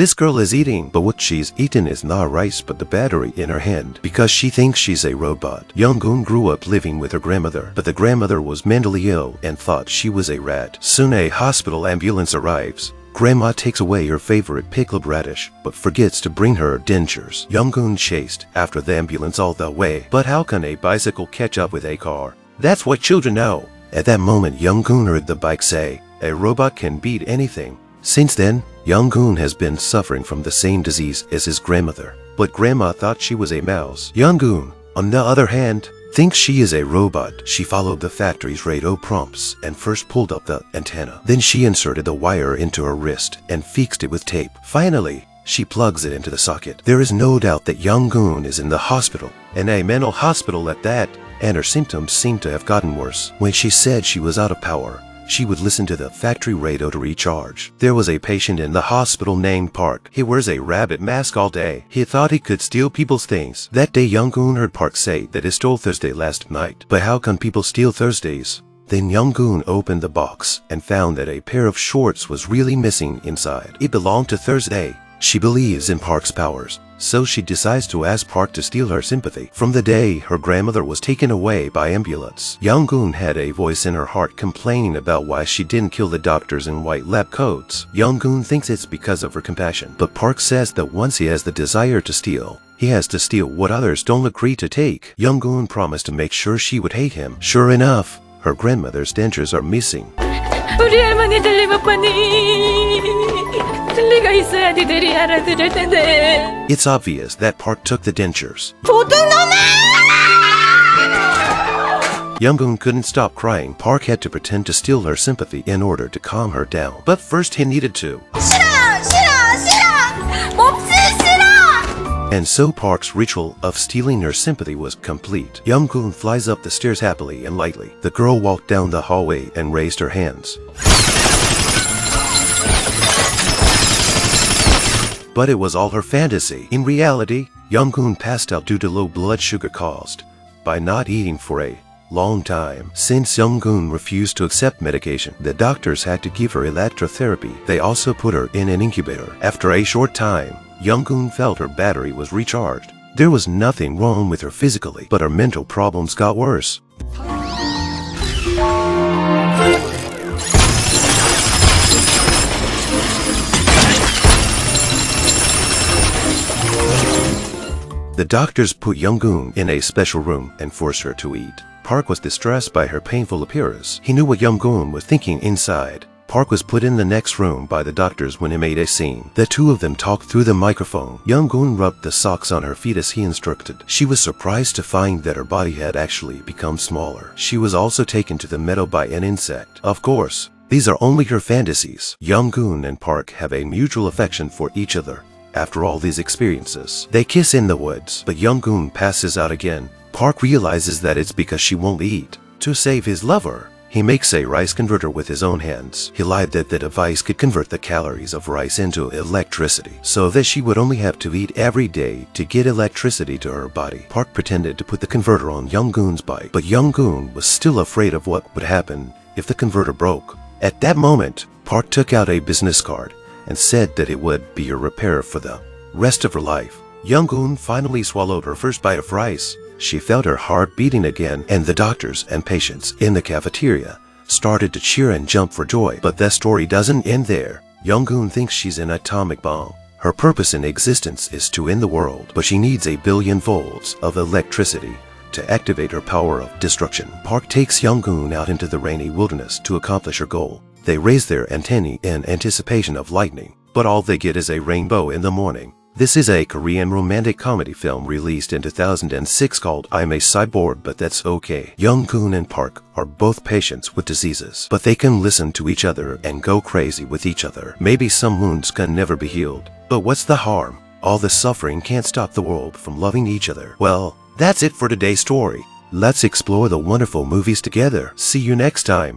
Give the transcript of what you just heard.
This girl is eating, but what she's eaten is not rice but the battery in her hand because she thinks she's a robot. Young-goon grew up living with her grandmother, but the grandmother was mentally ill and thought she was a rat. Soon a hospital ambulance arrives. Grandma takes away her favorite pickled radish, but forgets to bring her dentures. Young-goon chased after the ambulance all the way, but how can a bicycle catch up with a car? That's what children know. At that moment, Young-goon heard the bike say, a robot can beat anything. Since then, Young-goon has been suffering from the same disease as his grandmother. But grandma thought she was a mouse. Young-goon, on the other hand, thinks she is a robot. She followed the factory's radio prompts and first pulled up the antenna. Then she inserted the wire into her wrist and fixed it with tape. Finally, she plugs it into the socket. There is no doubt that Young-goon is in the hospital, and a mental hospital at that, and her symptoms seem to have gotten worse. When she said she was out of power, she would listen to the factory radio to recharge. There was a patient in the hospital named Park. He wears a rabbit mask all day. He thought he could steal people's things. That day, Young-goon heard Park say that he stole Thursday last night. But how can people steal Thursdays? Then Young-goon opened the box and found that a pair of shorts was really missing inside. It belonged to Thursday. She believes in Park's powers, so she decides to ask Park to steal her sympathy. From the day her grandmother was taken away by ambulance, Young-goon had a voice in her heart complaining about why she didn't kill the doctors in white lab coats. Young-goon thinks it's because of her compassion, but Park says that once he has the desire to steal, he has to steal what others don't agree to take. Young-goon promised to make sure she would hate him. Sure enough, her grandmother's dentures are missing. 있어야 니들이 알아들을 텐데. It's obvious that Park took the dentures. Young-goon couldn't stop crying. Park had to pretend to steal her sympathy in order to calm her down. But first he needed to. And so Park's ritual of stealing her sympathy was complete. Young-goon flies up the stairs happily and lightly. The girl walked down the hallway and raised her hands. But it was all her fantasy. In reality, Young-goon passed out due to low blood sugar caused by not eating for a long time. Since Young-goon refused to accept medication, the doctors had to give her electrotherapy. They also put her in an incubator. After a short time, Young-goon felt her battery was recharged. There was nothing wrong with her physically, but her mental problems got worse. The doctors put Young-goon in a special room and forced her to eat. Park was distressed by her painful appearance. He knew what Young-goon was thinking inside. Park was put in the next room by the doctors when he made a scene. The two of them talked through the microphone. Young-goon rubbed the socks on her feet as he instructed. She was surprised to find that her body had actually become smaller. She was also taken to the meadow by an insect. Of course, these are only her fantasies. Young-goon and Park have a mutual affection for each other. After all these experiences, they kiss in the woods, but Young-goon passes out again. Park realizes that it's because she won't eat. To save his lover, he makes a rice converter with his own hands. He lied that the device could convert the calories of rice into electricity, so that she would only have to eat every day to get electricity to her body. Park pretended to put the converter on Young-goon's bike, but Young-goon was still afraid of what would happen if the converter broke. At that moment, Park took out a business card and said that it would be a repair for the rest of her life. Young-goon finally swallowed her first bite of rice. She felt her heart beating again, and the doctors and patients in the cafeteria started to cheer and jump for joy. But that story doesn't end there. Young-goon thinks she's an atomic bomb. Her purpose in existence is to end the world, but she needs a billion volts of electricity to activate her power of destruction. Park takes Young-goon out into the rainy wilderness to accomplish her goal. They raise their antennae in anticipation of lightning, but all they get is a rainbow in the morning. This is a Korean romantic comedy film released in 2006 called I'm a Cyborg But That's Okay. Young-goon and Park are both patients with diseases, but they can listen to each other and go crazy with each other. Maybe some wounds can never be healed, but what's the harm? All the suffering can't stop the world from loving each other. Well, that's it for today's story. Let's explore the wonderful movies together. See you next time.